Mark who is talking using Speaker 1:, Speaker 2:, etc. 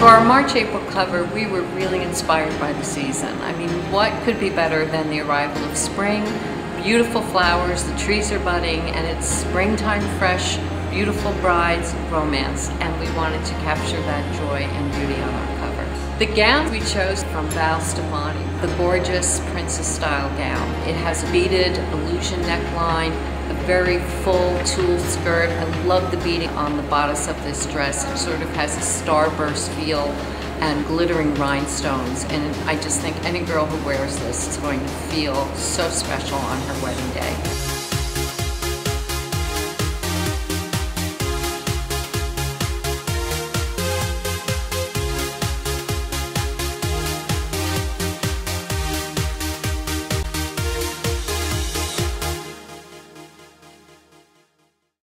Speaker 1: March April cover, we were really inspired by the season. I mean, what could be better than the arrival of spring? Beautiful flowers, the trees are budding, and it's springtime fresh, beautiful brides, romance, and we wanted to capture that joy and beauty on our cover. The gown we chose from Val Stefani, the gorgeous princess style gown. It has a beaded illusion neckline, a very full tulle skirt. I love the beading on the bodice of this dress. It sort of has a starburst feel and glittering rhinestones. And I just think any girl who wears this is going to feel so special on her wedding day.